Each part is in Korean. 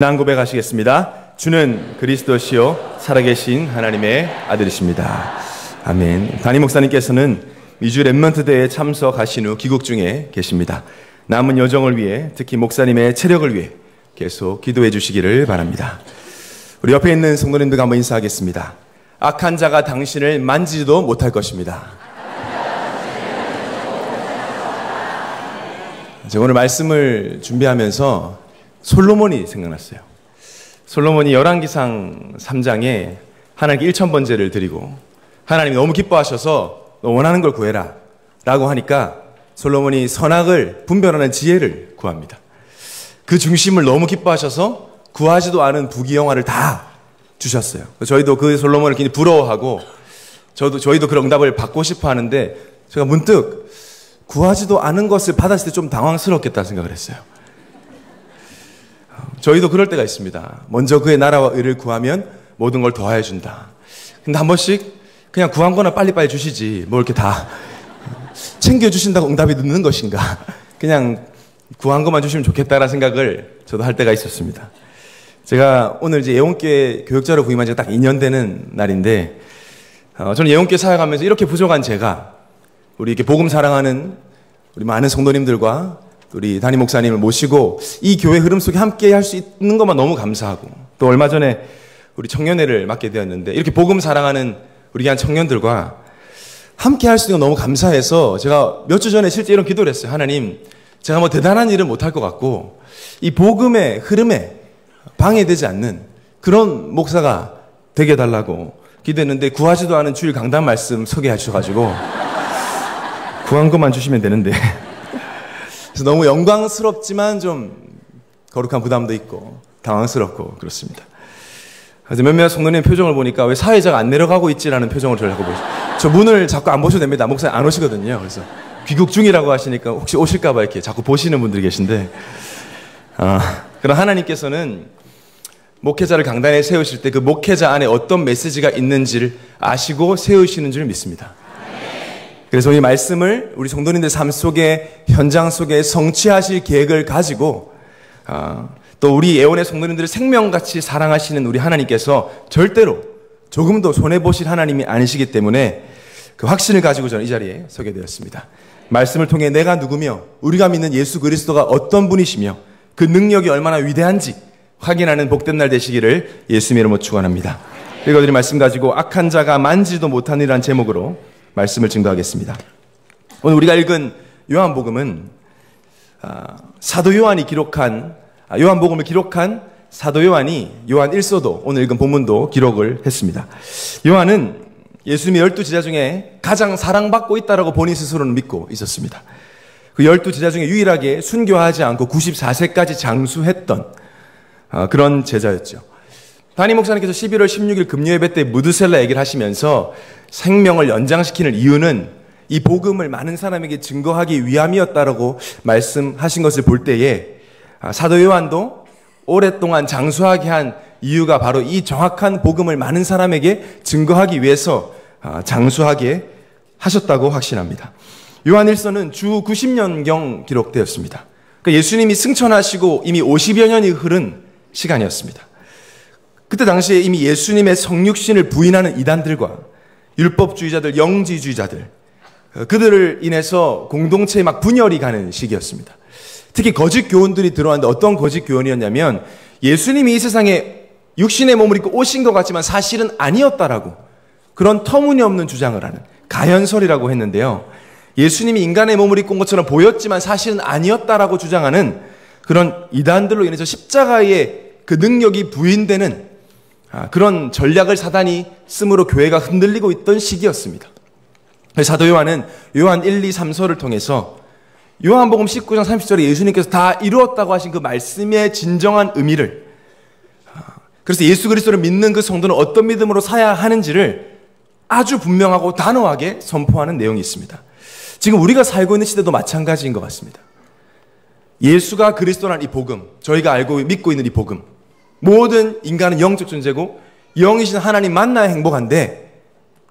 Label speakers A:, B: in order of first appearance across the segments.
A: 난 고백하시겠습니다. 주는 그리스도시요 살아계신 하나님의 아들이십니다. 아멘. 담임 목사님께서는 미주 Remnant 대회에 참석하신 후 귀국 중에 계십니다. 남은 여정을 위해 특히 목사님의 체력을 위해 계속 기도해 주시기를 바랍니다. 우리 옆에 있는 성도님들과 한번 인사하겠습니다. 악한 자가 당신을 만지지도 못할 것입니다. 제가 오늘 말씀을 준비하면서 솔로몬이 생각났어요. 솔로몬이 열왕기상 3장에 하나님께 1천 번제를 드리고 하나님이 너무 기뻐하셔서 너 원하는 걸 구해라 라고 하니까 솔로몬이 선악을 분별하는 지혜를 구합니다. 그 중심을 너무 기뻐하셔서 구하지도 않은 부귀영화를 다 주셨어요. 저희도 그 솔로몬을 굉장히 부러워하고 저도 저희도 그런 응답을 받고 싶어 하는데 제가 문득 구하지도 않은 것을 받았을 때 좀 당황스럽겠다 생각을 했어요. 저희도 그럴 때가 있습니다. 먼저 그의 나라와 의를 구하면 모든 걸 더하여 준다. 근데 한 번씩 그냥 구한 거나 빨리빨리 주시지 뭐 이렇게 다 챙겨 주신다고 응답이 늦는 것인가? 그냥 구한 것만 주시면 좋겠다라는 생각을 저도 할 때가 있었습니다. 제가 오늘 이제 예원교회 교육자로 부임한 지가 딱 2년 되는 날인데 어, 저는 예원교회 사역하면서 이렇게 부족한 제가 우리 이렇게 복음 사랑하는 우리 많은 성도님들과 우리 담임 목사님을 모시고 이 교회 흐름 속에 함께 할 수 있는 것만 너무 감사하고 또 얼마 전에 우리 청년회를 맡게 되었는데 이렇게 복음 사랑하는 우리 한 청년들과 함께 할 수 있는 거 너무 감사해서 제가 몇 주 전에 실제 이런 기도를 했어요. 하나님, 제가 뭐 대단한 일을 못할 것 같고 이 복음의 흐름에 방해되지 않는 그런 목사가 되게 달라고 기도했는데 구하지도 않은 주일 강단 말씀 소개해 주셔가지고 구한 것만 주시면 되는데 그래서 너무 영광스럽지만 좀 거룩한 부담도 있고 당황스럽고 그렇습니다. 그래서 몇몇 성도님 표정을 보니까 왜 사회자가 안 내려가고 있지라는 표정을 저를 자꾸 보시죠. 저 문을 자꾸 안 보셔도 됩니다. 목사님 안 오시거든요. 그래서 귀국 중이라고 하시니까 혹시 오실까봐 이렇게 자꾸 보시는 분들이 계신데, 아, 그럼 하나님께서는 목회자를 강단에 세우실 때 그 목회자 안에 어떤 메시지가 있는지를 아시고 세우시는 줄 믿습니다. 그래서 이 말씀을 우리 성도님들 삶 속에 현장 속에 성취하실 계획을 가지고 아, 또 우리 예원의 성도님들을 생명같이 사랑하시는 우리 하나님께서 절대로 조금도 손해 보실 하나님이 아니시기 때문에 그 확신을 가지고 저는 이 자리에 서게 되었습니다. 말씀을 통해 내가 누구며 우리가 믿는 예수 그리스도가 어떤 분이시며 그 능력이 얼마나 위대한지 확인하는 복된 날 되시기를 예수님 이름으로 축원합니다. 읽어드린 말씀 가지고 악한 자가 만지도 못하니라는 제목으로 말씀을 증거하겠습니다. 오늘 우리가 읽은 요한복음은 아, 사도 요한이 기록한 아, 요한복음을 기록한 사도 요한이 요한 1서도 오늘 읽은 본문도 기록을 했습니다. 요한은 예수님의 열두 제자 중에 가장 사랑받고 있다라고 본인 스스로는 믿고 있었습니다. 그 열두 제자 중에 유일하게 순교하지 않고 94세까지 장수했던 아, 그런 제자였죠. 담임 목사님께서 11월 16일 금요 예배 때 무드셀라 얘기를 하시면서 생명을 연장시키는 이유는 이 복음을 많은 사람에게 증거하기 위함이었다라고 말씀하신 것을 볼 때에 아, 사도 요한도 오랫동안 장수하게 한 이유가 바로 이 정확한 복음을 많은 사람에게 증거하기 위해서 아, 장수하게 하셨다고 확신합니다. 요한 1서는 주 90년경 기록되었습니다. 그러니까 예수님이 승천하시고 이미 50여 년이 흐른 시간이었습니다. 그때 당시에 이미 예수님의 성육신을 부인하는 이단들과 율법주의자들, 영지주의자들, 어, 그들을 인해서 공동체에 막 분열이 가는 시기였습니다. 특히 거짓 교훈들이 들어왔는데 어떤 거짓 교훈이었냐면 예수님이 이 세상에 육신의 몸을 입고 오신 것 같지만 사실은 아니었다라고 그런 터무니없는 주장을 하는 가연설이라고 했는데요. 예수님이 인간의 몸을 입고 온 것처럼 보였지만 사실은 아니었다라고 주장하는 그런 이단들로 인해서 십자가의 그 능력이 부인되는 아, 그런 전략을 사단이 쓰므로 교회가 흔들리고 있던 시기였습니다. 사도 요한은 요한 1, 2, 3서를 통해서 요한복음 19장 30절에 예수님께서 다 이루었다고 하신 그 말씀의 진정한 의미를 아, 그래서 예수 그리스도를 믿는 그 성도는 어떤 믿음으로 사야 하는지를 아주 분명하고 단호하게 선포하는 내용이 있습니다. 지금 우리가 살고 있는 시대도 마찬가지인 것 같습니다. 예수가 그리스도란 이 복음, 저희가 알고 믿고 있는 이 복음, 모든 인간은 영적 존재고 영이신 하나님 만나야 행복한데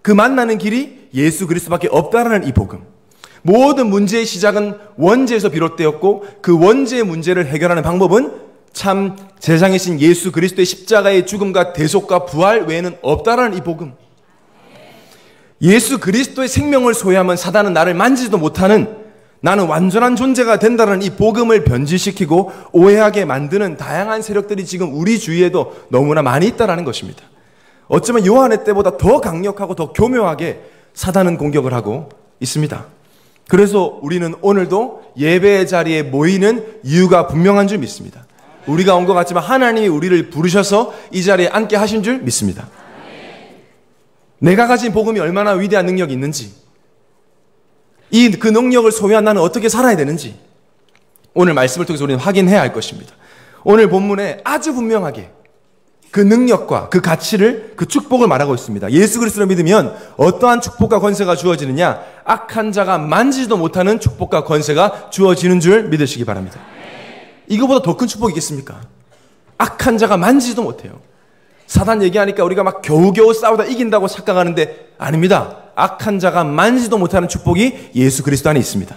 A: 그 만나는 길이 예수 그리스도밖에 없다라는 이 복음. 모든 문제의 시작은 원죄에서 비롯되었고 그 원죄의 문제를 해결하는 방법은 참 세상이신 예수 그리스도의 십자가의 죽음과 대속과 부활 외에는 없다라는 이 복음. 예수 그리스도의 생명을 소유하면 사단은 나를 만지지도 못하는 나는 완전한 존재가 된다는 이 복음을 변질시키고 오해하게 만드는 다양한 세력들이 지금 우리 주위에도 너무나 많이 있다라는 것입니다. 어쩌면 요한의 때보다 더 강력하고 더 교묘하게 사단은 공격을 하고 있습니다. 그래서 우리는 오늘도 예배의 자리에 모이는 이유가 분명한 줄 믿습니다. 우리가 온 것 같지만 하나님이 우리를 부르셔서 이 자리에 앉게 하신 줄 믿습니다. 내가 가진 복음이 얼마나 위대한 능력이 있는지, 이 그 능력을 소유한 나는 어떻게 살아야 되는지, 오늘 말씀을 통해서 우리는 확인해야 할 것입니다. 오늘 본문에 아주 분명하게 그 능력과 그 가치를 그 축복을 말하고 있습니다. 예수 그리스도를 믿으면 어떠한 축복과 권세가 주어지느냐? 악한 자가 만지지도 못하는 축복과 권세가 주어지는 줄 믿으시기 바랍니다. 이거보다 더 큰 축복이 있겠습니까? 악한 자가 만지지도 못해요. 사단 얘기하니까 우리가 막 겨우겨우 싸우다 이긴다고 착각하는데 아닙니다. 악한 자가 만지도 못하는 축복이 예수 그리스도 안에 있습니다.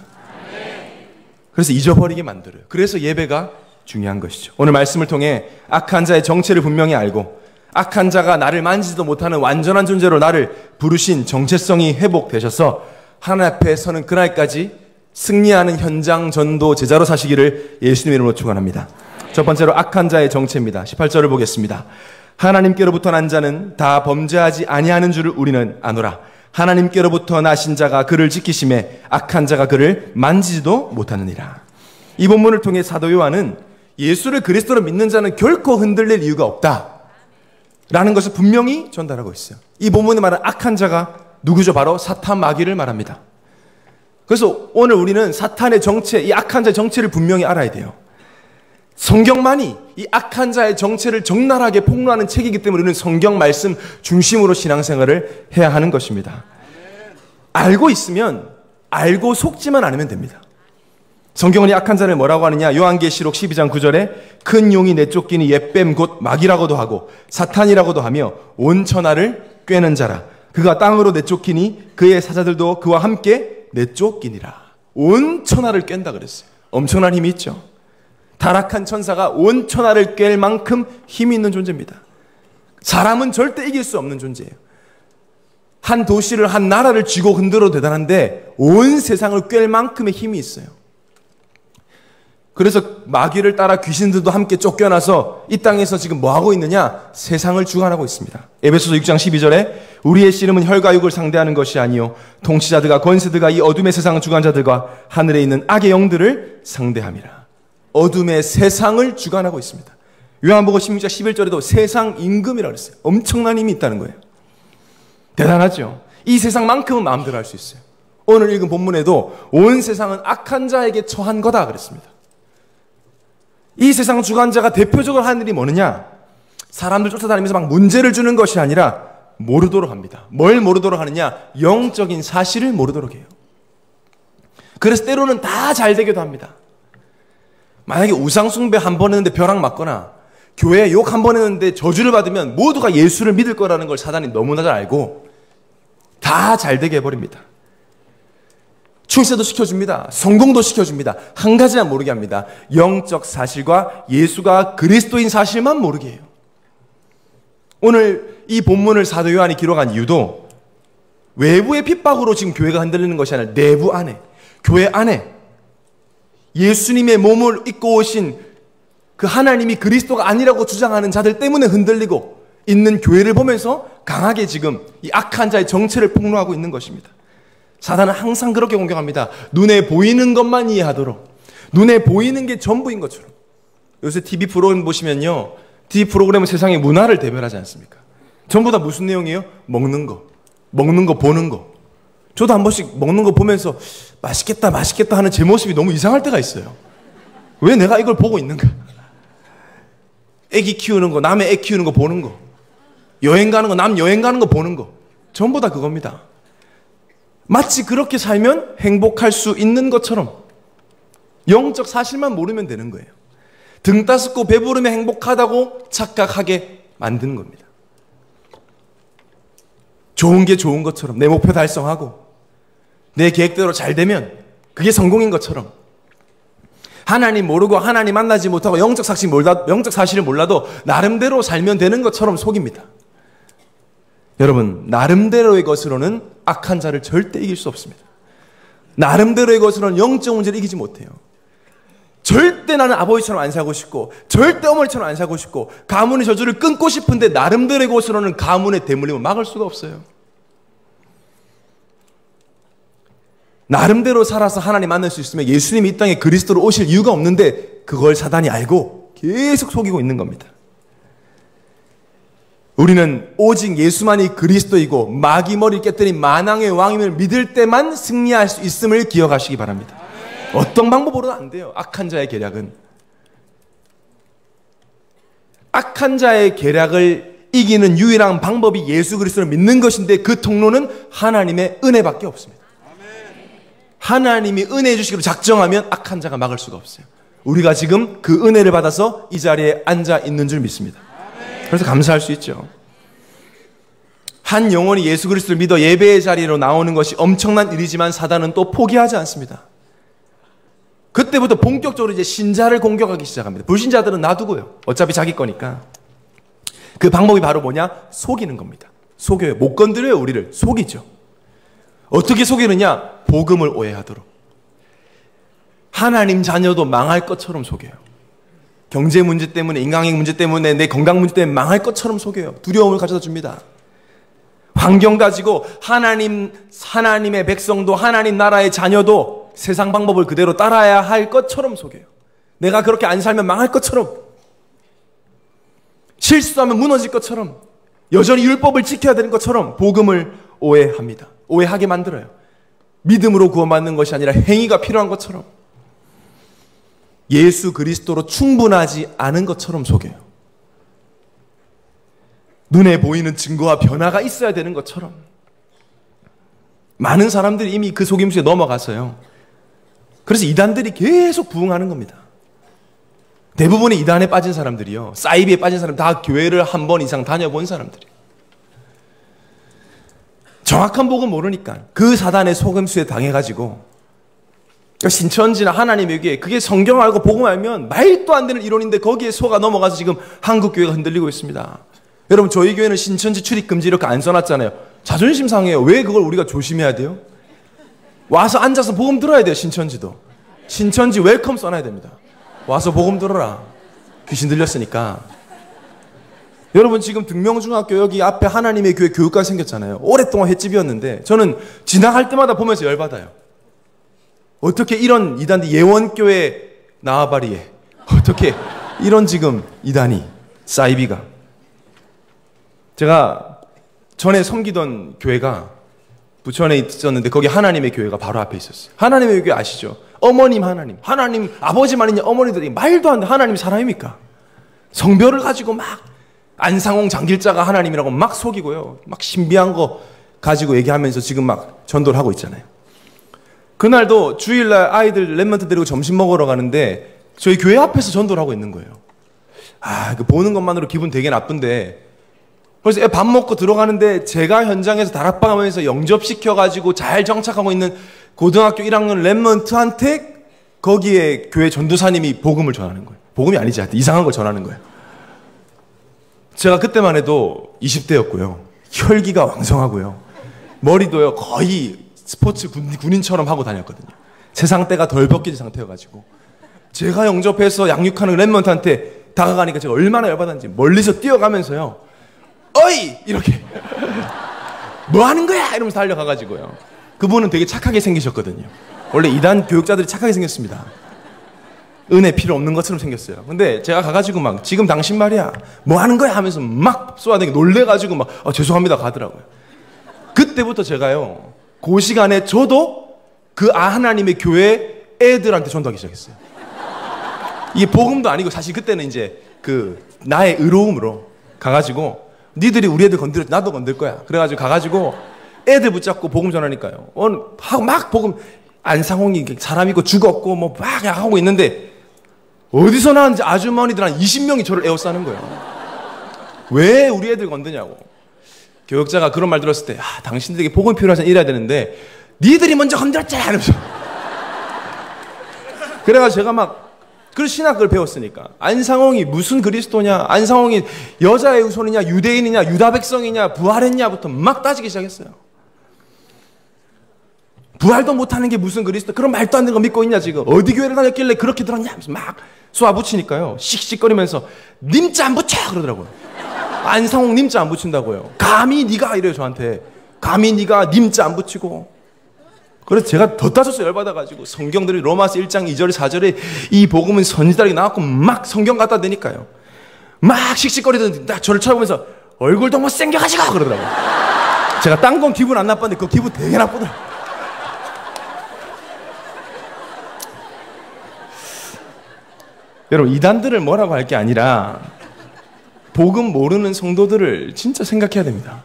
A: 그래서 잊어버리게 만들어요. 그래서 예배가 중요한 것이죠. 오늘 말씀을 통해 악한 자의 정체를 분명히 알고 악한 자가 나를 만지지도 못하는 완전한 존재로 나를 부르신 정체성이 회복되셔서 하나님 앞에 서는 그날까지 승리하는 현장 전도 제자로 사시기를 예수님 이름으로 축원합니다. 첫 번째로 악한 자의 정체입니다. 18절을 보겠습니다. 하나님께로부터 난 자는 다 범죄하지 아니하는 줄을 우리는 아노라. 하나님께로부터 나신 자가 그를 지키심에 악한 자가 그를 만지지도 못하느니라. 이 본문을 통해 사도 요한은 예수를 그리스도로 믿는 자는 결코 흔들릴 이유가 없다. 라는 것을 분명히 전달하고 있어요. 이 본문에 말하는 악한 자가 누구죠? 바로 사탄 마귀를 말합니다. 그래서 오늘 우리는 사탄의 정체, 이 악한 자의 정체를 분명히 알아야 돼요. 성경만이 이 악한 자의 정체를 적나라하게 폭로하는 책이기 때문에 우리는 성경 말씀 중심으로 신앙생활을 해야 하는 것입니다. 알고 있으면 알고 속지만 않으면 됩니다. 성경은 이 악한 자를 뭐라고 하느냐? 요한계시록 12장 9절에 큰 용이 내쫓기니 옛뱀 곧 마귀라고도 하고 사탄이라고도 하며 온 천하를 꿰는 자라. 그가 땅으로 내쫓기니 그의 사자들도 그와 함께 내쫓기니라. 온 천하를 깬다 그랬어요. 엄청난 힘이 있죠. 타락한 천사가 온 천하를 깰 만큼 힘이 있는 존재입니다. 사람은 절대 이길 수 없는 존재예요. 한 도시를, 한 나라를 쥐고 흔들어도 대단한데 온 세상을 꿰 만큼의 힘이 있어요. 그래서 마귀를 따라 귀신들도 함께 쫓겨나서 이 땅에서 지금 뭐 하고 있느냐? 세상을 주관하고 있습니다. 에베소서 6장 12절에 우리의 씨름은 혈과 육을 상대하는 것이 아니요 통치자들과 권세들과 이 어둠의 세상 주관자들과 하늘에 있는 악의 영들을 상대함이라. 어둠의 세상을 주관하고 있습니다. 요한복음 16장 11절에도 세상 임금이라고 그랬어요. 엄청난 힘이 있다는 거예요. 대단하죠. 이 세상만큼은 마음대로 할 수 있어요. 오늘 읽은 본문에도 온 세상은 악한 자에게 처한 거다 그랬습니다. 이 세상 주관자가 대표적으로 하는 일이 뭐느냐? 사람들 쫓아다니면서 막 문제를 주는 것이 아니라 모르도록 합니다. 뭘 모르도록 하느냐? 영적인 사실을 모르도록 해요. 그래서 때로는 다 잘 되기도 합니다. 만약에 우상숭배 한 번 했는데 벼락 맞거나 교회 욕한 번 했는데 저주를 받으면 모두가 예수를 믿을 거라는 걸 사단이 너무나 잘 알고 다 잘 되게 해버립니다. 출세도 시켜줍니다. 성공도 시켜줍니다. 한 가지만 모르게 합니다. 영적 사실과 예수가 그리스도인 사실만 모르게 해요. 오늘 이 본문을 사도 요한이 기록한 이유도 외부의 핍박으로 지금 교회가 흔들리는 것이 아니라 내부 안에, 교회 안에 예수님의 몸을 입고 오신 그 하나님이 그리스도가 아니라고 주장하는 자들 때문에 흔들리고 있는 교회를 보면서 강하게 지금 이 악한 자의 정체를 폭로하고 있는 것입니다. 사단은 항상 그렇게 공격합니다. 눈에 보이는 것만 이해하도록. 눈에 보이는 게 전부인 것처럼. 요새 TV 프로그램 보시면요. TV 프로그램은 세상의 문화를 대변하지 않습니까? 전부 다 무슨 내용이에요? 먹는 거. 먹는 거 보는 거. 저도 한 번씩 먹는 거 보면서 맛있겠다, 맛있겠다 하는 제 모습이 너무 이상할 때가 있어요. 왜 내가 이걸 보고 있는가? 애기 키우는 거, 남의 애 키우는 거 보는 거. 여행 가는 거, 남 여행 가는 거 보는 거. 전부 다 그겁니다. 마치 그렇게 살면 행복할 수 있는 것처럼 영적 사실만 모르면 되는 거예요. 등 따숩고 배부르면 행복하다고 착각하게 만드는 겁니다. 좋은 게 좋은 것처럼 내 목표 달성하고 내 계획대로 잘 되면 그게 성공인 것처럼 하나님 모르고 하나님 만나지 못하고 영적 사실 몰라, 영적 사실을 몰라도 나름대로 살면 되는 것처럼 속입니다. 여러분, 나름대로의 것으로는 악한 자를 절대 이길 수 없습니다. 나름대로의 것으로는 영적 문제를 이기지 못해요. 절대 나는 아버지처럼 안 살고 싶고, 절대 어머니처럼 안 살고 싶고, 가문의 저주를 끊고 싶은데, 나름대로의 것으로는 가문의 대물림을 막을 수가 없어요. 나름대로 살아서 하나님 만날 수 있으면 예수님이 이 땅에 그리스도로 오실 이유가 없는데, 그걸 사단이 알고 계속 속이고 있는 겁니다. 우리는 오직 예수만이 그리스도이고 마귀 머리 깨뜨린 만왕의 왕임을 믿을 때만 승리할 수 있음을 기억하시기 바랍니다. 어떤 방법으로도 안 돼요. 악한 자의 계략은. 악한 자의 계략을 이기는 유일한 방법이 예수 그리스도를 믿는 것인데 그 통로는 하나님의 은혜밖에 없습니다. 하나님이 은혜 주시기로 작정하면 악한 자가 막을 수가 없어요. 우리가 지금 그 은혜를 받아서 이 자리에 앉아 있는 줄 믿습니다. 그래서 감사할 수 있죠. 한 영혼이 예수 그리스도를 믿어 예배의 자리로 나오는 것이 엄청난 일이지만 사단은 또 포기하지 않습니다. 그때부터 본격적으로 이제 신자를 공격하기 시작합니다. 불신자들은 놔두고요. 어차피 자기 거니까. 그 방법이 바로 뭐냐? 속이는 겁니다. 속여요. 못 건드려요, 우리를. 속이죠. 어떻게 속이느냐? 복음을 오해하도록. 하나님 자녀도 망할 것처럼 속여요. 경제 문제 때문에, 인간의 문제 때문에, 내 건강 문제 때문에 망할 것처럼 속여요. 두려움을 가져다 줍니다. 환경 가지고 하나님, 하나님의 백성도 하나님 나라의 자녀도 세상 방법을 그대로 따라야 할 것처럼 속여요. 내가 그렇게 안 살면 망할 것처럼. 실수하면 무너질 것처럼. 여전히 율법을 지켜야 되는 것처럼 복음을 오해합니다. 오해하게 만들어요. 믿음으로 구원받는 것이 아니라 행위가 필요한 것처럼. 예수 그리스도로 충분하지 않은 것처럼 속여요. 눈에 보이는 증거와 변화가 있어야 되는 것처럼. 많은 사람들이 이미 그 속임수에 넘어가서요. 그래서 이단들이 계속 부흥하는 겁니다. 대부분의 이단에 빠진 사람들이요. 사이비에 빠진 사람 다 교회를 한 번 이상 다녀본 사람들이. 정확한 복은 모르니까 그 사단의 속임수에 당해가지고 그러니까 신천지나 하나님 에게 그게 성경 알고 복음 알면 말도 안 되는 이론인데 거기에 속아 넘어가서 지금 한국 교회가 흔들리고 있습니다. 여러분 저희 교회는 신천지 출입 금지 이렇게 안 써놨잖아요. 자존심 상해요. 왜 그걸 우리가 조심해야 돼요? 와서 앉아서 복음 들어야 돼요. 신천지도. 신천지 welcome 써놔야 됩니다. 와서 복음 들어라. 귀신 들렸으니까. 여러분 지금 등명중학교 여기 앞에 하나님의 교회 교육관 생겼잖아요. 오랫동안 횟집이었는데 저는 지나갈 때마다 보면서 열받아요. 어떻게 이런 이단이 예원교회 나와바리에 어떻게 이런 지금 이단이 사이비가 제가 전에 섬기던 교회가 부천에 있었는데 거기 하나님의 교회가 바로 앞에 있었어요. 하나님의 교회 아시죠? 어머님 하나님, 하나님 아버지만 있냐 어머니들이 말도 안 돼. 하나님 사람입니까? 성별을 가지고 막 안상홍 장길자가 하나님이라고 막 속이고요. 막 신비한 거 가지고 얘기하면서 지금 막 전도를 하고 있잖아요. 그날도 주일날 아이들 Remnant 데리고 점심 먹으러 가는데 저희 교회 앞에서 전도를 하고 있는 거예요. 아, 그 보는 것만으로 기분 되게 나쁜데 그래서 밥 먹고 들어가는데 제가 현장에서 다락방 하면서 영접시켜가지고 잘 정착하고 있는 고등학교 1학년 Remnant한테 거기에 교회 전도사님이 복음을 전하는 거예요. 복음이 아니지. 이상한 걸 전하는 거예요. 제가 그때만 해도 20대였고요. 혈기가 왕성하고요. 머리도요, 거의 스포츠 군 인처럼 하고 다녔거든요. 세상 때가 덜 벗겨진 상태여가지고. 제가 영접해서 양육하는 랩먼트한테 다가가니까 제가 얼마나 열받았는지 멀리서 뛰어가면서요. 어이! 이렇게. 뭐 하는 거야! 이러면서 달려가가지고요. 그분은 되게 착하게 생기셨거든요. 원래 이단 교육자들이 착하게 생겼습니다. 은혜 필요 없는 것처럼 생겼어요. 근데 제가 가가지고 막, 지금 당신 말이야. 뭐 하는 거야? 하면서 막 쏘아대고 놀래가지고 막, 어, 죄송합니다. 가더라고요. 그때부터 제가요, 그 시간에 저도 그 아 하나님의 교회 애들한테 전도하기 시작했어요. 이게 복음도 아니고 사실 그때는 이제 그 나의 의로움으로 가가지고 니들이 우리 애들 건드려 나도 건들 거야. 그래가지고 가가지고 애들 붙잡고 복음 전하니까요. 하고 막 복음 안상홍이 사람이고 죽었고 뭐 막 하고 있는데 어디서 나왔는지 아주머니들 한 20명이 저를 에워싸는 거예요. 왜 우리 애들 건드냐고. 교육자가 그런 말 들었을 때, 아, 당신들에게 복음 필요하서 이래야 되는데, 니들이 먼저 건드렸지! 이러면서. 그래가지고 제가 막 그 신학을 배웠으니까. 안상홍이 무슨 그리스도냐? 안상홍이 여자의 후손이냐? 유대인이냐? 유다 백성이냐? 부활했냐부터 막 따지기 시작했어요. 부활도 못하는 게 무슨 그리스도? 그런 말도 안 되는 거 믿고 있냐 지금? 어디 교회를 다녔길래 그렇게 들었냐? 막 쏘아붙이니까요. 씩씩거리면서 님자 안 붙여 그러더라고요. 안상홍 님자 안 붙인다고요. 감히 네가 이래요 저한테. 감히 네가 님자 안 붙이고. 그래서 제가 더 따져서 열받아가지고 성경들이 로마서 1장 2절 4절에 이 복음은 선지자들이 나왔고 막 성경 갖다 대니까요. 막 씩씩거리던 딱 저를 쳐다보면서 얼굴도 못생겨가지고 그러더라고요. 제가 딴 건 기분 안 나빴는데 그 기분 되게 나쁘더라고요. 여러분 이단들을 뭐라고 할 게 아니라 복음 모르는 성도들을 진짜 생각해야 됩니다.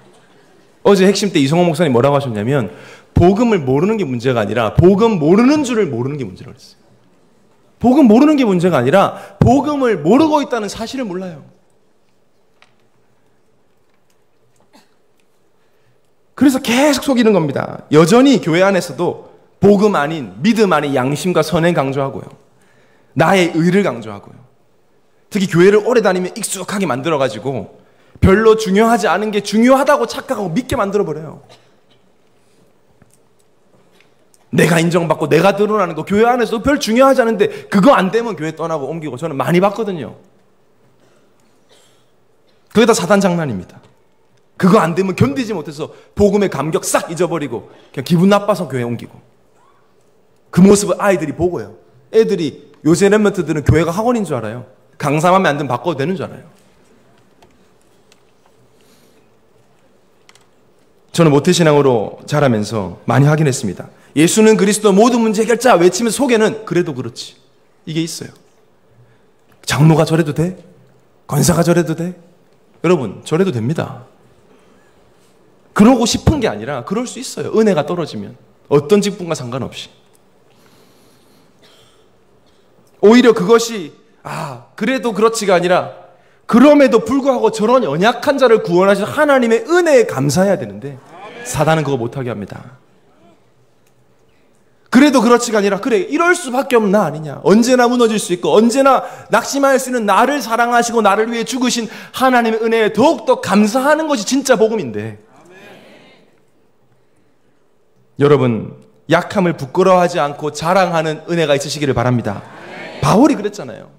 A: 어제 핵심 때 이성호 목사님 뭐라고 하셨냐면 복음을 모르는 게 문제가 아니라 복음 모르는 줄을 모르는 게 문제라고 그랬어요. 복음 모르는 게 문제가 아니라 복음을 모르고 있다는 사실을 몰라요. 그래서 계속 속이는 겁니다. 여전히 교회 안에서도 복음 아닌 믿음 아닌 양심과 선행 강조하고요. 나의 의를 강조하고요. 특히 교회를 오래 다니면 익숙하게 만들어 가지고 별로 중요하지 않은 게 중요하다고 착각하고 믿게 만들어 버려요. 내가 인정받고 내가 드러나는 거 교회 안에서 별 중요하지 않은데 그거 안 되면 교회 떠나고 옮기고 저는 많이 봤거든요. 그게 다 사단 장난입니다. 그거 안 되면 견디지 못해서 복음의 감격 싹 잊어버리고 그냥 기분 나빠서 교회 옮기고 그 모습을 아이들이 보고요. 애들이 요새 랩런트들은 교회가 학원인 줄 알아요. 강사하면 안 되면 바꿔도 되는 줄 알아요. 저는 모태신앙으로 자라면서 많이 확인했습니다. 예수는 그리스도 모든 문제 해결자 외치면 속에는 그래도 그렇지. 이게 있어요. 장로가 저래도 돼? 권사가 저래도 돼? 여러분, 저래도 됩니다. 그러고 싶은 게 아니라 그럴 수 있어요. 은혜가 떨어지면. 어떤 직분과 상관없이. 오히려 그것이, 아, 그래도 그렇지가 아니라, 그럼에도 불구하고 저런 연약한 자를 구원하신 하나님의 은혜에 감사해야 되는데, 사단은 그거 못하게 합니다. 그래도 그렇지가 아니라 그래 이럴 수밖에 없나 아니냐. 언제나 무너질 수 있고 언제나 낙심할 수 있는 나를 사랑하시고 나를 위해 죽으신 하나님의 은혜에 더욱더 감사하는 것이 진짜 복음인데. 여러분 약함을 부끄러워하지 않고 자랑하는 은혜가 있으시기를 바랍니다. 바울이 그랬잖아요.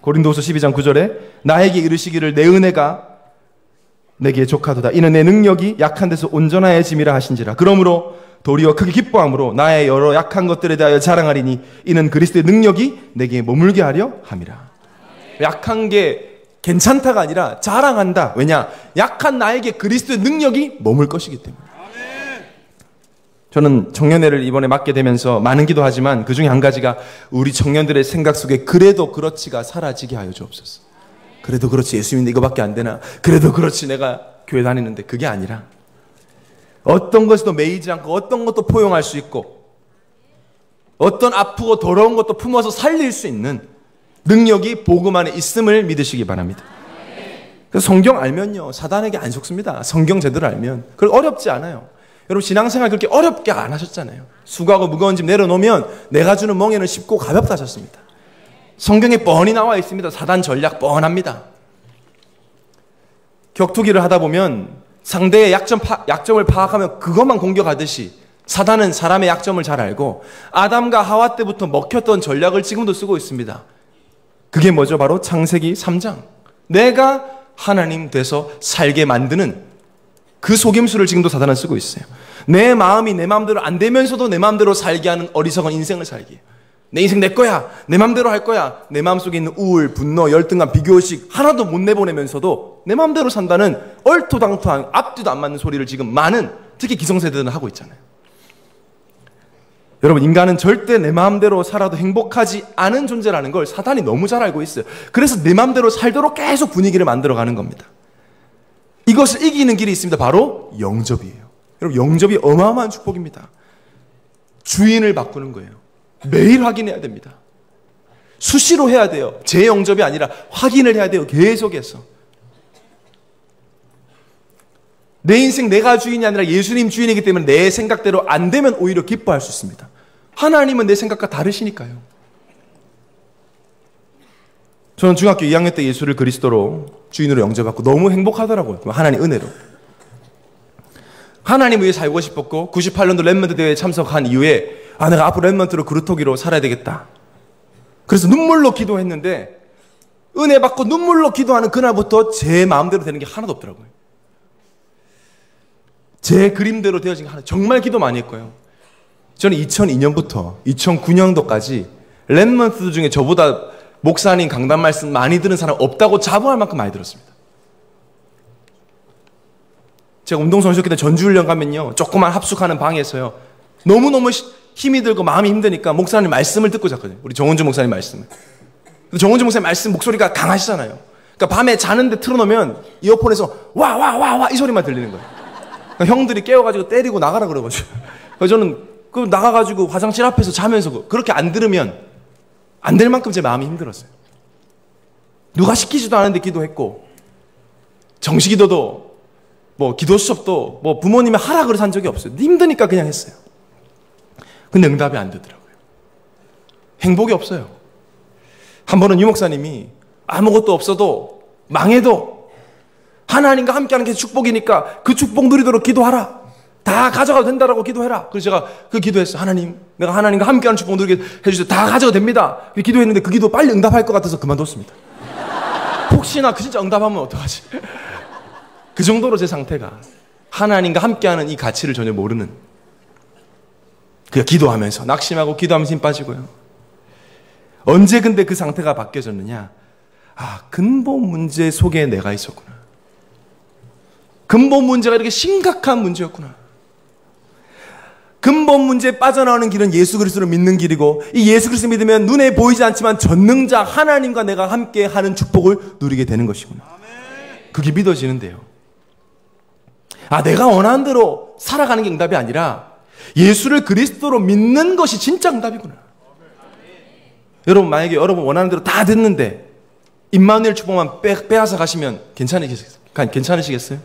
A: 고린도서 12장 9절에 나에게 이르시기를 내 은혜가 내게 족하도다. 이는 내 능력이 약한 데서 온전하여짐이라 하신지라. 그러므로 도리어 크게 기뻐함으로 나의 여러 약한 것들에 대하여 자랑하리니 이는 그리스도의 능력이 내게 머물게 하려 함이라. 약한 게 괜찮다가 아니라 자랑한다. 왜냐? 약한 나에게 그리스도의 능력이 머물 것이기 때문에. 저는 청년회를 이번에 맡게 되면서 많은 기도하지만 그 중에 한 가지가 우리 청년들의 생각 속에 그래도 그렇지가 사라지게 하여 주옵소서. 그래도 그렇지 예수 믿는 이거밖에 안 되나? 그래도 그렇지 내가 교회 다니는데 그게 아니라 어떤 것에도 매이지 않고 어떤 것도 포용할 수 있고 어떤 아프고 더러운 것도 품어서 살릴 수 있는 능력이 복음 안에 있음을 믿으시기 바랍니다. 그래서 성경 알면요 사단에게 안 속습니다. 성경 제대로 알면 그걸 어렵지 않아요. 여러분 신앙생활 그렇게 어렵게 안 하셨잖아요. 수고하고 무거운 짐 내려놓으면 내가 주는 멍에는 쉽고 가볍다 하셨습니다. 성경에 뻔히 나와 있습니다. 사단 전략 뻔합니다. 격투기를 하다 보면 상대의 약점 파, 약점을 파악하면 그것만 공격하듯이 사단은 사람의 약점을 잘 알고 아담과 하와 때부터 먹혔던 전략을 지금도 쓰고 있습니다. 그게 뭐죠? 바로 창세기 3장. 내가 하나님 돼서 살게 만드는 그 속임수를 지금도 사단은 쓰고 있어요. 내 마음이 내 마음대로 안 되면서도 내 마음대로 살게 하는 어리석은 인생을 해요. 내 인생 내 거야. 내 마음대로 할 거야. 내 마음속에 있는 우울, 분노, 열등감, 비교의식 하나도 못 내보내면서도 내 마음대로 산다는 얼토당토한 앞뒤도 안 맞는 소리를 지금 많은 특히 기성세대들은 하고 있잖아요. 여러분 인간은 절대 내 마음대로 살아도 행복하지 않은 존재라는 걸 사단이 너무 잘 알고 있어요. 그래서 내 마음대로 살도록 계속 분위기를 만들어 가는 겁니다. 이것을 이기는 길이 있습니다. 바로 영접이에요. 여러분 영접이 어마어마한 축복입니다. 주인을 바꾸는 거예요. 매일 확인해야 됩니다. 수시로 해야 돼요. 제 영접이 아니라 확인을 해야 돼요. 계속해서. 내 인생 내가 주인이 아니라 예수님 주인이기 때문에 내 생각대로 안 되면 오히려 기뻐할 수 있습니다. 하나님은 내 생각과 다르시니까요. 저는 중학교 2학년 때 예수를 그리스도로 주인으로 영접받고 너무 행복하더라고요. 하나님 은혜로. 하나님 위해 살고 싶었고 98년도 Remnant 대회에 참석한 이후에 아 내가 앞으로 Remnant로 그루터기로 살아야 되겠다. 그래서 눈물로 기도했는데 은혜 받고 눈물로 기도하는 그날부터 제 마음대로 되는 게 하나도 없더라고요. 제 그림대로 되어진 게 하나 정말 기도 많이 했고요. 저는 2002년부터 2009년도까지 Remnant 중에 저보다 목사님 강단 말씀 많이 들은 사람 없다고 자부할 만큼 많이 들었습니다. 제가 운동선수였기 때 전지훈련 가면요. 조그만 합숙하는 방에서요. 너무너무 힘이 들고 마음이 힘드니까 목사님 말씀을 듣고 잤거든요. 우리 정원주 목사님 말씀을. 정원주 목사님 말씀 목소리가 강하시잖아요. 그러니까 밤에 자는데 틀어놓으면 이어폰에서 와, 와, 와, 와, 이 소리만 들리는 거예요. 그러니까 형들이 깨워가지고 때리고 나가라 그러가지고. 그래서 저는 그 나가가지고 화장실 앞에서 자면서 그렇게 안 들으면 안 될 만큼 제 마음이 힘들었어요. 누가 시키지도 않은데 기도했고, 정시기도도 뭐 기도 수업도 뭐 부모님이 하라 그래서 한 적이 없어요. 힘드니까 그냥 했어요. 근데 응답이 안 되더라고요. 행복이 없어요. 한 번은 유 목사님이 아무것도 없어도 망해도 하나님과 함께하는 게 축복이니까 그 축복 누리도록 기도하라. 다 가져가도 된다라고 기도해라. 그래서 제가 그 기도했어요. 하나님, 내가 하나님과 함께하는 축복 누리게 해주세요. 다 가져도 됩니다. 기도했는데 그 기도 빨리 응답할 것 같아서 그만뒀습니다. 혹시나 그 진짜 응답하면 어떡하지? 그 정도로 제 상태가 하나님과 함께하는 이 가치를 전혀 모르는 그냥 기도하면서 낙심하고 기도하면서 힘 빠지고요. 언제 근데 그 상태가 바뀌어졌느냐? 아, 근본 문제 속에 내가 있었구나. 근본 문제가 이렇게 심각한 문제였구나. 근본 문제에 빠져나오는 길은 예수 그리스도를 믿는 길이고 이 예수 그리스도 믿으면 눈에 보이지 않지만 전능자 하나님과 내가 함께 하는 축복을 누리게 되는 것이구나. 그게 믿어지는데요. 아, 내가 원하는 대로 살아가는 게 응답이 아니라 예수를 그리스도로 믿는 것이 진짜 응답이구나. 여러분, 만약에 여러분 원하는 대로 다 됐는데, 임마누엘 축복만 빼, 빼앗아 가시면 괜찮으시겠어요? 괜찮으시겠어요?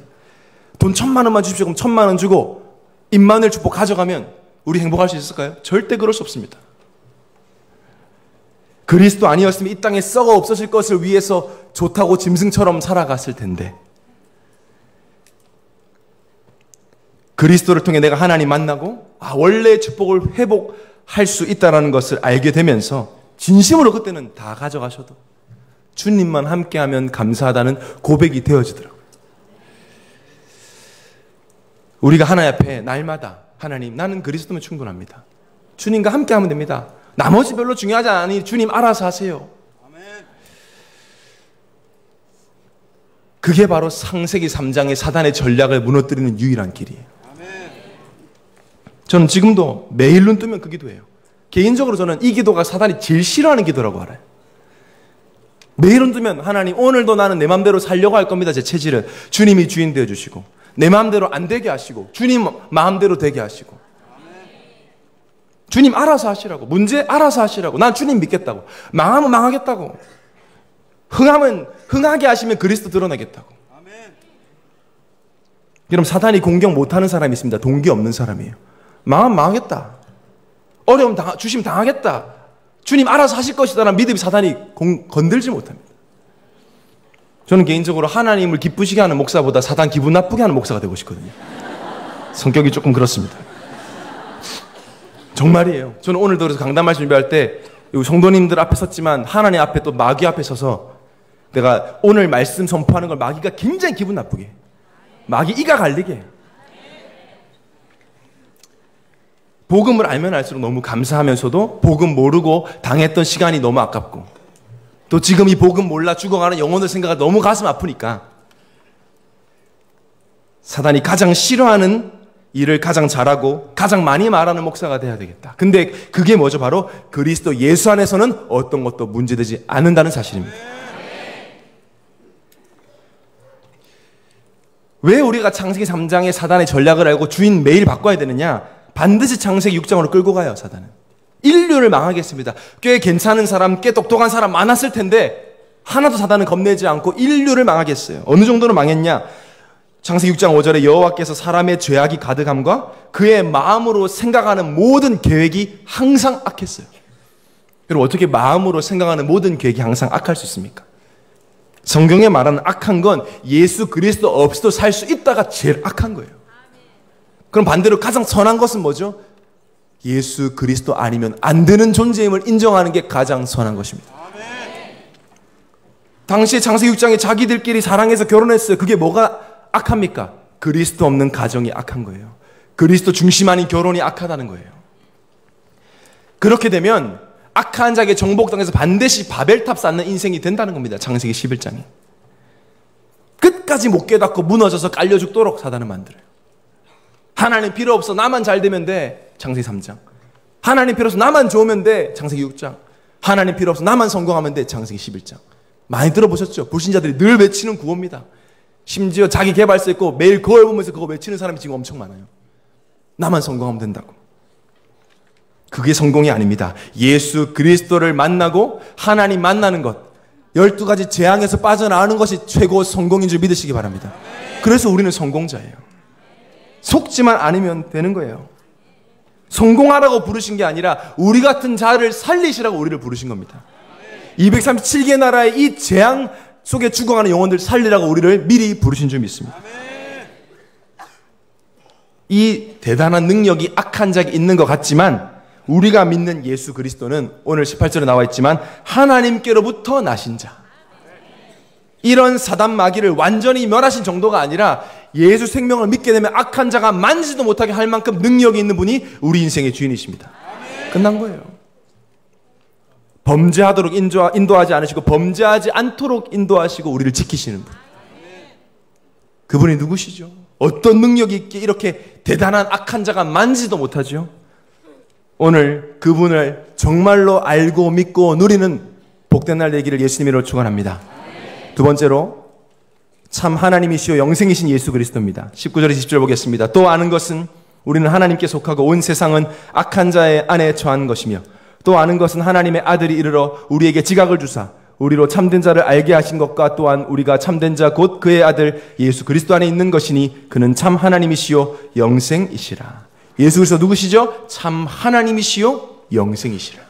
A: 돈 천만 원만 주십시오. 그럼 천만 원 주고, 임마누엘 축복 가져가면 우리 행복할 수 있을까요? 절대 그럴 수 없습니다. 그리스도 아니었으면 이 땅에 썩어 없어질 것을 위해서 좋다고 짐승처럼 살아갔을 텐데, 그리스도를 통해 내가 하나님 만나고 아, 원래의 축복을 회복할 수 있다는 것을 알게 되면서 진심으로 그때는 다 가져가셔도 주님만 함께하면 감사하다는 고백이 되어지더라고요. 우리가 하나님 앞에 날마다 하나님 나는 그리스도면 충분합니다. 주님과 함께하면 됩니다. 나머지 별로 중요하지 않으니 주님 알아서 하세요. 그게 바로 상세기 3장의 사단의 전략을 무너뜨리는 유일한 길이에요. 저는 지금도 매일 눈 뜨면 그 기도예요. 개인적으로 저는 이 기도가 사단이 제일 싫어하는 기도라고 알아요. 매일 눈 뜨면 하나님 오늘도 나는 내 마음대로 살려고 할 겁니다. 제 체질은 주님이 주인 되어 주시고 내 마음대로 안 되게 하시고 주님 마음대로 되게 하시고 주님 알아서 하시라고 문제 알아서 하시라고 난 주님 믿겠다고 망하면 망하겠다고 흥하면 흥하게 하시면 그리스도 드러나겠다고 여러분 사단이 공격 못하는 사람이 있습니다. 동기 없는 사람이에요. 망하면 망하겠다. 어려움 당, 주심 당하겠다. 주님 알아서 하실 것이다라는 믿음이 사단이 공, 건들지 못합니다. 저는 개인적으로 하나님을 기쁘시게 하는 목사보다 사단 기분 나쁘게 하는 목사가 되고 싶거든요. 성격이 조금 그렇습니다. 정말이에요. 저는 오늘도 그래서 강단 말씀 준비할 때 성도님들 앞에 섰지만 하나님 앞에 또 마귀 앞에 서서 내가 오늘 말씀 선포하는 걸 마귀가 굉장히 기분 나쁘게 마귀 이가 갈리게 복음을 알면 알수록 너무 감사하면서도 복음 모르고 당했던 시간이 너무 아깝고 또 지금 이 복음 몰라 죽어가는 영혼을 생각하 너무 가슴 아프니까 사단이 가장 싫어하는 일을 가장 잘하고 가장 많이 말하는 목사가 돼야 되겠다. 근데 그게 뭐죠? 바로 그리스도 예수 안에서는 어떤 것도 문제되지 않는다는 사실입니다. 왜 우리가 창세기 3장의 사단의 전략을 알고 주인 매일 바꿔야 되느냐? 반드시 창세기 6장으로 끌고 가요, 사단은. 인류를 망하겠습니다. 꽤 괜찮은 사람, 꽤 똑똑한 사람 많았을 텐데, 하나도 사단은 겁내지 않고 인류를 망하겠어요. 어느 정도로 망했냐? 창세기 6장 5절에 여호와께서 사람의 죄악이 가득함과 그의 마음으로 생각하는 모든 계획이 항상 악했어요. 그리고 어떻게 마음으로 생각하는 모든 계획이 항상 악할 수 있습니까? 성경에 말하는 악한 건 예수 그리스도 없이도 살 수 있다가 제일 악한 거예요. 그럼 반대로 가장 선한 것은 뭐죠? 예수 그리스도 아니면 안 되는 존재임을 인정하는 게 가장 선한 것입니다. 당시에 창세기 6장에 자기들끼리 사랑해서 결혼했어요. 그게 뭐가 악합니까? 그리스도 없는 가정이 악한 거예요. 그리스도 중심 아닌 결혼이 악하다는 거예요. 그렇게 되면 악한 자에게 정복당해서 반드시 바벨탑 쌓는 인생이 된다는 겁니다. 창세기 11장에. 끝까지 못 깨닫고 무너져서 깔려 죽도록 사단을 만들어요. 하나님 필요 없어. 나만 잘 되면 돼. 창세기 3장. 하나님 필요 없어. 나만 좋으면 돼. 창세기 6장. 하나님 필요 없어. 나만 성공하면 돼. 창세기 11장. 많이 들어보셨죠? 불신자들이 늘 외치는 구호입니다. 심지어 자기 개발서 있고 매일 거울 보면서 그거 외치는 사람이 지금 엄청 많아요. 나만 성공하면 된다고. 그게 성공이 아닙니다. 예수 그리스도를 만나고 하나님 만나는 것. 12가지 재앙에서 빠져나오는 것이 최고 성공인 줄 믿으시기 바랍니다. 그래서 우리는 성공자예요. 속지만 않으면 되는 거예요. 성공하라고 부르신 게 아니라 우리 같은 자를 살리시라고 우리를 부르신 겁니다. 237개 나라의 이 재앙 속에 죽어가는 영혼들 살리라고 우리를 미리 부르신 줄 믿습니다. 이 대단한 능력이 악한 자에게 있는 것 같지만 우리가 믿는 예수 그리스도는 오늘 18절에 나와 있지만 하나님께로부터 나신 자. 이런 사단 마귀를 완전히 멸하신 정도가 아니라 예수 생명을 믿게 되면 악한 자가 만지도 못하게 할 만큼 능력이 있는 분이 우리 인생의 주인이십니다. 끝난 거예요. 범죄하도록 인도하지 않으시고 범죄하지 않도록 인도하시고 우리를 지키시는 분. 그분이 누구시죠? 어떤 능력이 있게 이렇게 대단한 악한 자가 만지도 못하죠? 오늘 그분을 정말로 알고 믿고 누리는 복된 날 되기를 예수님으로 축원합니다. 두 번째로 참 하나님이시요 영생이신 예수 그리스도입니다. 19절 20절 보겠습니다. 또 아는 것은 우리는 하나님께 속하고 온 세상은 악한 자의 안에 처한 것이며 또 아는 것은 하나님의 아들이 이르러 우리에게 지각을 주사 우리로 참된 자를 알게 하신 것과 또한 우리가 참된 자 곧 그의 아들 예수 그리스도 안에 있는 것이니 그는 참 하나님이시요 영생이시라. 예수 그리스도 누구시죠? 참 하나님이시요 영생이시라.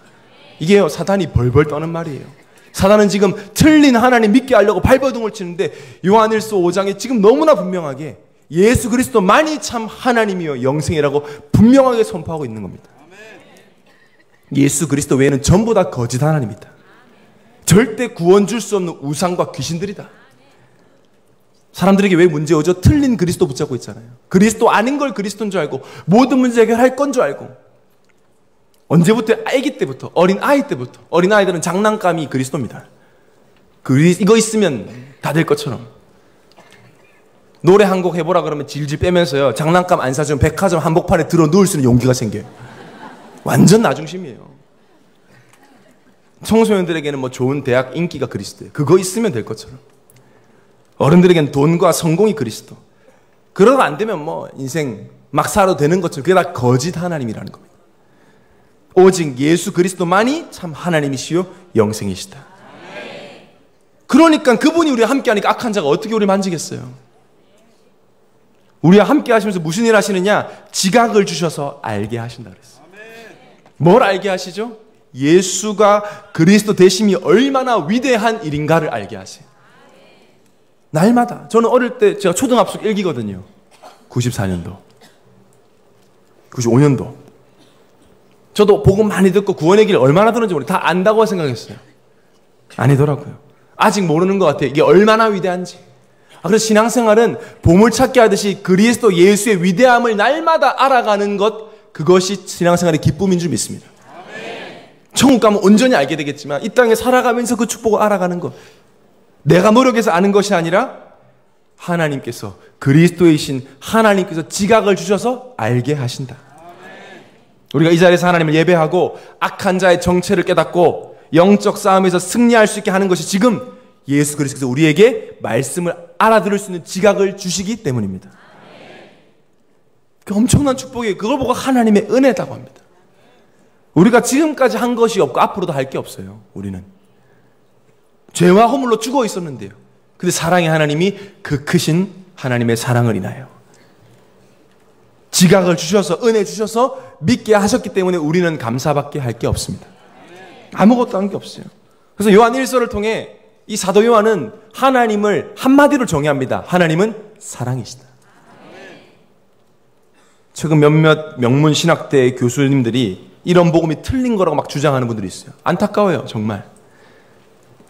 A: 이게요 사단이 벌벌 떠는 말이에요. 사단은 지금 틀린 하나님 믿게 하려고 발버둥을 치는데 요한일서 5장에 지금 너무나 분명하게 예수 그리스도만이 참 하나님이요 영생이라고 분명하게 선포하고 있는 겁니다. 예수 그리스도 외에는 전부 다 거짓 하나님이다. 절대 구원 줄 수 없는 우상과 귀신들이다. 사람들에게 왜 문제 오죠? 틀린 그리스도 붙잡고 있잖아요. 그리스도 아닌 걸 그리스도인 줄 알고 모든 문제 해결할 건 줄 알고 언제부터 아기 때부터 어린 아이 때부터 어린 아이들은 장난감이 그리스도입니다. 그리 이거 있으면 다 될 것처럼 노래 한 곡 해보라 그러면 질질 빼면서요 장난감 안 사주면 백화점 한복판에 들어 누울 수 있는 용기가 생겨요. 완전 나중심이에요. 청소년들에게는 뭐 좋은 대학 인기가 그리스도예요. 그거 있으면 될 것처럼. 어른들에게는 돈과 성공이 그리스도. 그러다 안 되면 뭐 인생 막 살아도 되는 것처럼 그게 다 거짓 하나님이라는 겁니다. 오직 예수 그리스도만이 참 하나님이시요 영생이시다. 그러니까 그분이 우리와 함께 하니까 악한 자가 어떻게 우리 만지겠어요? 우리와 함께 하시면서 무슨 일 하시느냐? 지각을 주셔서 알게 하신다 그랬어요. 뭘 알게 하시죠? 예수가 그리스도 되심이 얼마나 위대한 일인가를 알게 하세요. 날마다. 저는 어릴 때 제가 초등학생 1기거든요. 94년도. 95년도. 저도 복음 많이 듣고 구원의 길 얼마나 들었는지 모르 다 안다고 생각했어요. 아니더라고요. 아직 모르는 것 같아요. 이게 얼마나 위대한지. 아, 그래서 신앙생활은 보물찾기 하듯이 그리스도 예수의 위대함을 날마다 알아가는 것, 그것이 신앙생활의 기쁨인 줄 믿습니다. 천국 가면 온전히 알게 되겠지만 이 땅에 살아가면서 그 축복을 알아가는 것. 내가 노력해서 아는 것이 아니라 하나님께서 그리스도이신 하나님께서 지각을 주셔서 알게 하신다. 우리가 이 자리에서 하나님을 예배하고 악한 자의 정체를 깨닫고 영적 싸움에서 승리할 수 있게 하는 것이 지금 예수 그리스도께서 우리에게 말씀을 알아들을 수 있는 지각을 주시기 때문입니다. 그 엄청난 축복이 그걸 보고 하나님의 은혜다고 합니다. 우리가 지금까지 한 것이 없고 앞으로도 할 게 없어요. 우리는 죄와 허물로 죽어 있었는데요. 근데 사랑의 하나님이 그 크신 하나님의 사랑을 인하여 지각을 주셔서 은혜 주셔서 믿게 하셨기 때문에 우리는 감사밖에 할 게 없습니다.
B: 아무것도 한 게 없어요. 그래서 요한 1서를 통해 이 사도 요한은 하나님을 한마디로 정의합니다. 하나님은 사랑이시다. 최근 몇몇 명문 신학대 교수님들이 이런 복음이 틀린 거라고 막 주장하는 분들이 있어요. 안타까워요, 정말.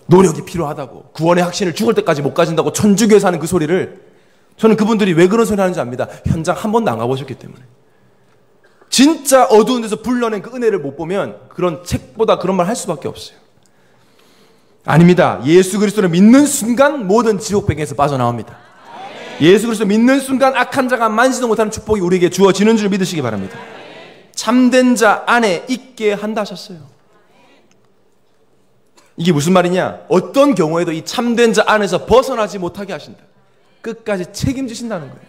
B: 노력이 필요하다고. 구원의 확신을 죽을 때까지 못 가진다고 천주교에서 하는 그 소리를 저는 그분들이 왜 그런 소리 하는지 압니다. 현장 한 번도 안 가보셨기 때문에. 진짜 어두운 데서 불러낸 그 은혜를 못 보면 그런 책보다 그런 말 할 수밖에 없어요. 아닙니다. 예수 그리스도를 믿는 순간 모든 지옥 배경에서 빠져나옵니다. 예수 그리스도 믿는 순간 악한 자가 만지도 못하는 축복이 우리에게 주어지는 줄 믿으시기 바랍니다. 참된 자 안에 있게 한다 하셨어요. 이게 무슨 말이냐? 어떤 경우에도 이 참된 자 안에서 벗어나지 못하게 하신다. 끝까지 책임지신다는 거예요.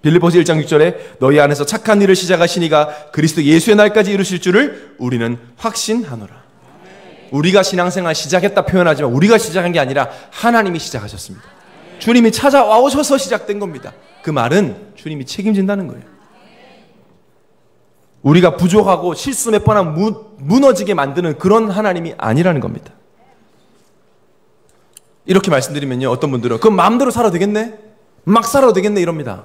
B: 빌리포스 1장 6절에 너희 안에서 착한 일을 시작하시니가 그리스도 예수의 날까지 이루실 줄을 우리는 확신하노라. 우리가 신앙생활 시작했다 표현하지만 우리가 시작한 게 아니라 하나님이 시작하셨습니다. 주님이 찾아와 오셔서 시작된 겁니다. 그 말은 주님이 책임진다는 거예요. 우리가 부족하고 실수 몇 번 하면 무너지게 만드는 그런 하나님이 아니라는 겁니다. 이렇게 말씀드리면요. 어떤 분들은 그럼 마음대로 살아도 되겠네? 막 살아도 되겠네 이럽니다.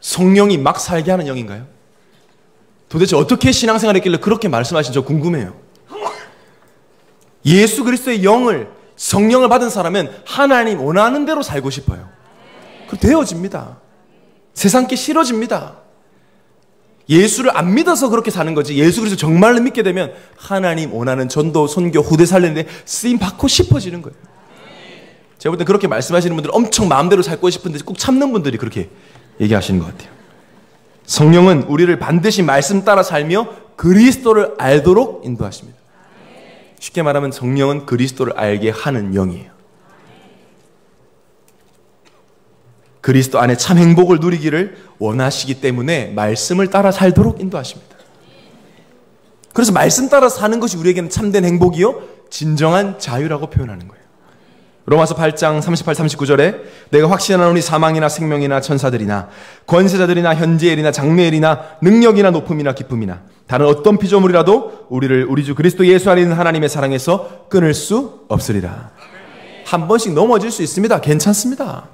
B: 성령이 막 살게 하는 영인가요? 도대체 어떻게 신앙생활 했길래 그렇게 말씀하신 저 궁금해요. 예수 그리스도의 영을 성령을 받은 사람은 하나님 원하는 대로 살고 싶어요. 그 되어집니다. 세상 게 싫어집니다. 예수를 안 믿어서 그렇게 사는 거지. 예수 그리스도 정말로 믿게 되면 하나님 원하는 전도, 선교, 후대 살리는데 쓰임 받고 싶어지는 거예요. 제가 볼 때 그렇게 말씀하시는 분들 엄청 마음대로 살고 싶은데 꼭 참는 분들이 그렇게 얘기하시는 것 같아요. 성령은 우리를 반드시 말씀 따라 살며 그리스도를 알도록 인도하십니다. 쉽게 말하면 성령은 그리스도를 알게 하는 영이에요. 그리스도 안에 참 행복을 누리기를 원하시기 때문에 말씀을 따라 살도록 인도하십니다. 그래서 말씀 따라 사는 것이 우리에게는 참된 행복이요, 진정한 자유라고 표현하는 거예요. 로마서 8장 38, 39절에 내가 확신하노니 사망이나 생명이나 천사들이나 권세자들이나 현재일이나 장래일이나 능력이나 높음이나 기쁨이나 다른 어떤 피조물이라도 우리를 우리 주 그리스도 예수 안에 있는 하나님의 사랑에서 끊을 수 없으리라. 한 번씩 넘어질 수 있습니다. 괜찮습니다.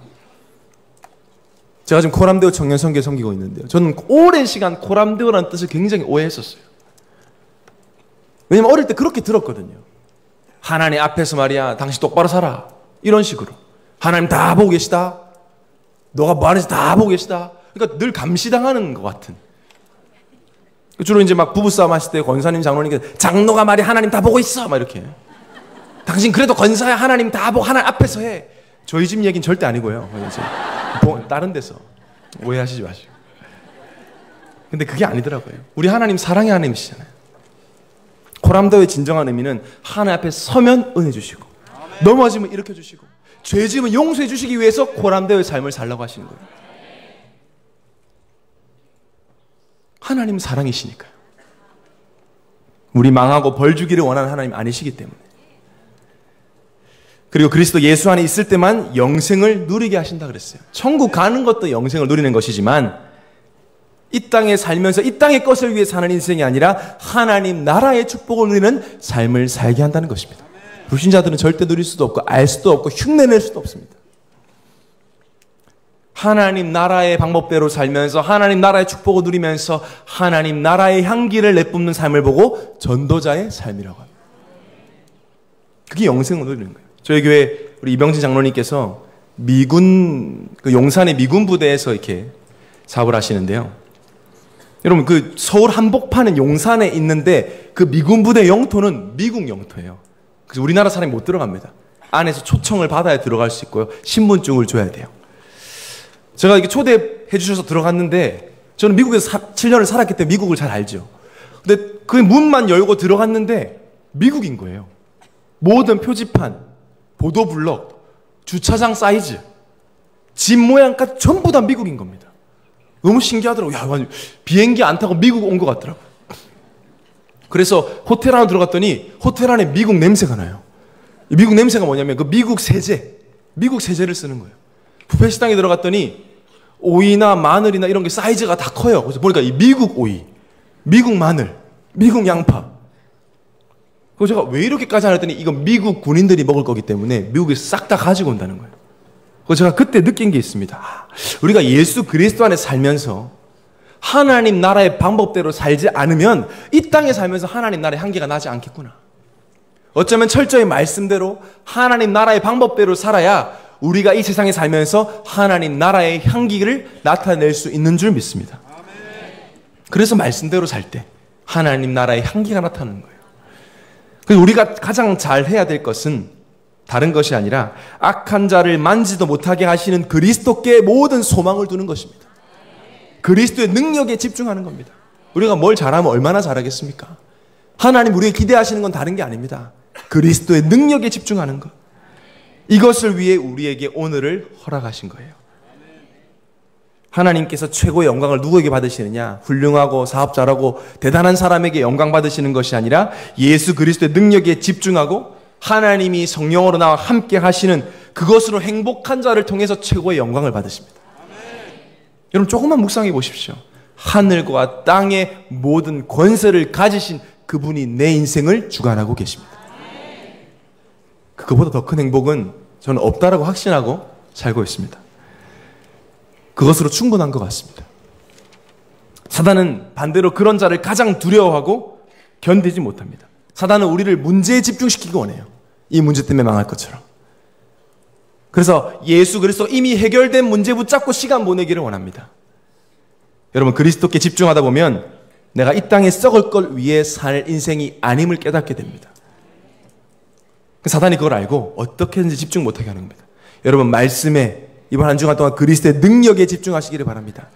B: 제가 지금 코람데오 청년 성교 섬기고 있는데요. 저는 오랜 시간 코람데오라는 뜻을 굉장히 오해했었어요. 왜냐면 어릴 때 그렇게 들었거든요. 하나님 앞에서 말이야, 당신 똑바로 살아. 이런 식으로. 하나님 다 보고 계시다. 너가 뭐 하는지 다 보고 계시다. 그러니까 늘 감시당하는 것 같은. 주로 이제 막 부부싸움 하실 때 권사님 장로님 장로가 말이 하나님 다 보고 있어. 막 이렇게. 당신 그래도 권사야 하나님 다 보고 하나님 앞에서 해. 저희 집 얘기는 절대 아니고요. 다른 데서 오해하시지 마시고. 근데 그게 아니더라고요. 우리 하나님 사랑의 하나님이시잖아요. 코람더의 진정한 의미는 하나님 앞에 서면 은혜 주시고 넘어지면 일으켜 주시고 죄 지으면 용서해 주시기 위해서 고람되의 삶을 살라고 하시는 거예요. 하나님 사랑이시니까요. 우리 망하고 벌 주기를 원하는 하나님 아니시기 때문에. 그리고 그리스도 예수 안에 있을 때만 영생을 누리게 하신다 그랬어요. 천국 가는 것도 영생을 누리는 것이지만 이 땅에 살면서 이 땅의 것을 위해 사는 인생이 아니라 하나님 나라의 축복을 누리는 삶을 살게 한다는 것입니다. 불신자들은 절대 누릴 수도 없고 알 수도 없고 흉내낼 수도 없습니다. 하나님 나라의 방법대로 살면서 하나님 나라의 축복을 누리면서 하나님 나라의 향기를 내뿜는 삶을 보고 전도자의 삶이라고 합니다. 그게 영생을 누리는 거예요. 저희 교회 우리 이병진 장로님께서 미군 그 용산의 미군 부대에서 이렇게 사업을 하시는데요. 여러분 그 서울 한복판은 용산에 있는데 그 미군 부대 영토는 미국 영토예요. 그래서 우리나라 사람이 못 들어갑니다. 안에서 초청을 받아야 들어갈 수 있고요. 신분증을 줘야 돼요. 제가 이렇게 초대해 주셔서 들어갔는데 저는 미국에서 사, 7년을 살았기 때문에 미국을 잘 알죠. 근데 그 문만 열고 들어갔는데 미국인 거예요. 모든 표지판, 보도블럭, 주차장 사이즈, 집 모양까지 전부 다 미국인 겁니다. 너무 신기하더라고요. 야, 비행기 안 타고 미국 온 것 같더라고요. 그래서 호텔 안에 들어갔더니 호텔 안에 미국 냄새가 나요. 미국 냄새가 뭐냐면 그 미국 세제, 미국 세제를 쓰는 거예요. 부페 식당에 들어갔더니 오이나 마늘이나 이런 게 사이즈가 다 커요. 그래서 보니까 이 미국 오이, 미국 마늘, 미국 양파. 그래서 제가 왜 이렇게까지 하랬더니 이건 미국 군인들이 먹을 거기 때문에 미국에 싹다 가지고 온다는 거예요. 그래서 제가 그때 느낀 게 있습니다. 아, 우리가 예수 그리스도 안에 살면서 하나님 나라의 방법대로 살지 않으면 이 땅에 살면서 하나님 나라의 한계가 나지 않겠구나. 어쩌면 철저히 말씀대로 하나님 나라의 방법대로 살아야 우리가 이 세상에 살면서 하나님 나라의 향기를 나타낼 수 있는 줄 믿습니다. 그래서 말씀대로 살 때 하나님 나라의 향기가 나타나는 거예요. 그래서 우리가 가장 잘 해야 될 것은 다른 것이 아니라 악한 자를 만지도 못하게 하시는 그리스도께 모든 소망을 두는 것입니다. 그리스도의 능력에 집중하는 겁니다. 우리가 뭘 잘하면 얼마나 잘하겠습니까? 하나님 우리에게 기대하시는 건 다른 게 아닙니다. 그리스도의 능력에 집중하는 것. 이것을 위해 우리에게 오늘을 허락하신 거예요. 하나님께서 최고의 영광을 누구에게 받으시느냐? 훌륭하고 사업 잘하고 대단한 사람에게 영광 받으시는 것이 아니라 예수 그리스도의 능력에 집중하고 하나님이 성령으로 나와 함께 하시는 그것으로 행복한 자를 통해서 최고의 영광을 받으십니다. 여러분 조금만 묵상해 보십시오. 하늘과 땅의 모든 권세를 가지신 그분이 내 인생을 주관하고 계십니다. 그거보다 더 큰 행복은 저는 없다라고 확신하고 살고 있습니다. 그것으로 충분한 것 같습니다. 사단은 반대로 그런 자를 가장 두려워하고 견디지 못합니다. 사단은 우리를 문제에 집중시키기 원해요. 이 문제 때문에 망할 것처럼. 그래서 예수 그리스도 이미 해결된 문제 붙잡고 시간 보내기를 원합니다. 여러분 그리스도께 집중하다 보면 내가 이 땅에 썩을 걸 위해 살 인생이 아님을 깨닫게 됩니다. 그 사단이 그걸 알고 어떻게든지 집중 못하게 하는 겁니다. 여러분 말씀에 이번 한 주간 동안 그리스도의 능력에 집중하시기를 바랍니다.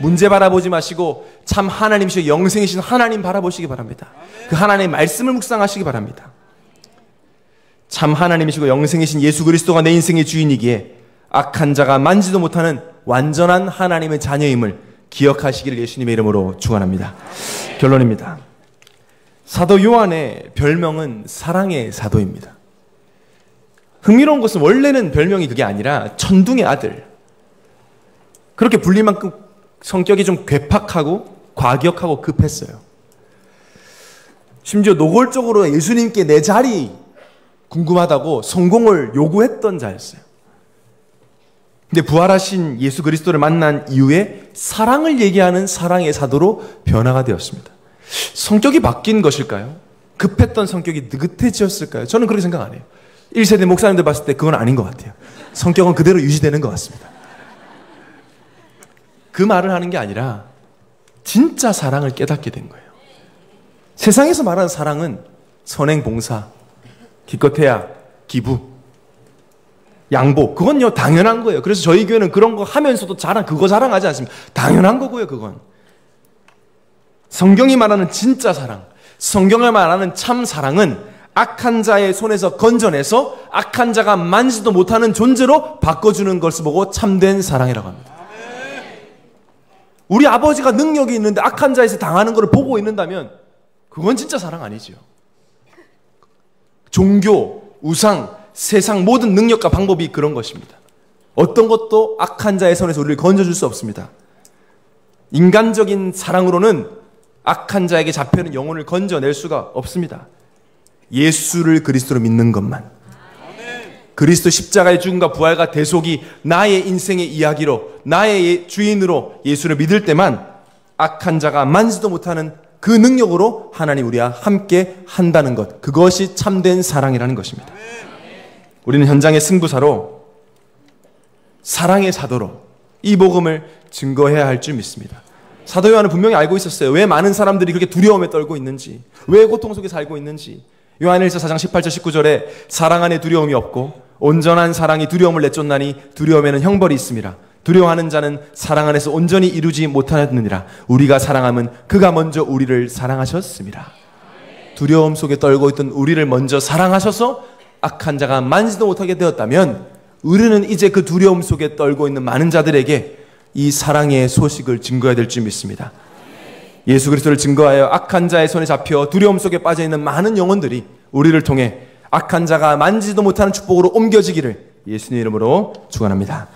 B: 문제 바라보지 마시고 참 하나님이시고 영생이신 하나님 바라보시기 바랍니다. 그 하나님의 말씀을 묵상하시기 바랍니다. 참 하나님이시고 영생이신 예수 그리스도가 내 인생의 주인이기에 악한 자가 만지도 못하는 완전한 하나님의 자녀임을 기억하시기를 예수님의 이름으로 축원합니다. 결론입니다. 사도 요한의 별명은 사랑의 사도입니다. 흥미로운 것은 원래는 별명이 그게 아니라 천둥의 아들. 그렇게 불릴 만큼 성격이 좀 괴팍하고 과격하고 급했어요. 심지어 노골적으로 예수님께 내 자리 궁금하다고 성공을 요구했던 자였어요. 근데 부활하신 예수 그리스도를 만난 이후에 사랑을 얘기하는 사랑의 사도로 변화가 되었습니다. 성격이 바뀐 것일까요? 급했던 성격이 느긋해지었을까요? 저는 그렇게 생각 안 해요. 1세대 목사님들 봤을 때 그건 아닌 것 같아요. 성격은 그대로 유지되는 것 같습니다. 그 말을 하는 게 아니라 진짜 사랑을 깨닫게 된 거예요. 세상에서 말하는 사랑은 선행 봉사, 기껏해야 기부, 양보. 그건요, 당연한 거예요. 그래서 저희 교회는 그런 거 하면서도 자랑, 그거 자랑하지 않습니다. 당연한 거고요, 그건. 성경이 말하는 진짜 사랑, 성경이 말하는 참 사랑은 악한 자의 손에서 건져내서 악한 자가 만지도 못하는 존재로 바꿔주는 것을 보고 참된 사랑이라고 합니다. 우리 아버지가 능력이 있는데 악한 자에서 당하는 것을 보고 있는다면 그건 진짜 사랑 아니죠. 종교, 우상, 세상 모든 능력과 방법이 그런 것입니다. 어떤 것도 악한 자의 손에서 우리를 건져줄 수 없습니다. 인간적인 사랑으로는 악한 자에게 잡혀있는 영혼을 건져낼 수가 없습니다. 예수를 그리스도로 믿는 것만. 그리스도 십자가의 죽음과 부활과 대속이 나의 인생의 이야기로, 나의 주인으로 예수를 믿을 때만 악한 자가 만지도 못하는 그 능력으로 하나님 우리와 함께 한다는 것. 그것이 참된 사랑이라는 것입니다. 우리는 현장의 승부사로 사랑의 사도로 이 복음을 증거해야 할 줄 믿습니다. 사도 요한은 분명히 알고 있었어요. 왜 많은 사람들이 그렇게 두려움에 떨고 있는지, 왜 고통 속에 살고 있는지. 요한일서 4장 18절 19절에 사랑 안에 두려움이 없고 온전한 사랑이 두려움을 내쫓나니 두려움에는 형벌이 있습니다. 두려워하는 자는 사랑 안에서 온전히 이루지 못하느니라. 우리가 사랑하면 그가 먼저 우리를 사랑하셨습니다. 두려움 속에 떨고 있던 우리를 먼저 사랑하셔서 악한 자가 만지도 못하게 되었다면 우리는 이제 그 두려움 속에 떨고 있는 많은 자들에게 이 사랑의 소식을 증거해야 될 줄 믿습니다. 예수 그리스도를 증거하여 악한 자의 손에 잡혀 두려움 속에 빠져 있는 많은 영혼들이 우리를 통해 악한 자가 만지도 못하는 축복으로 옮겨지기를 예수님 이름으로 축원합니다.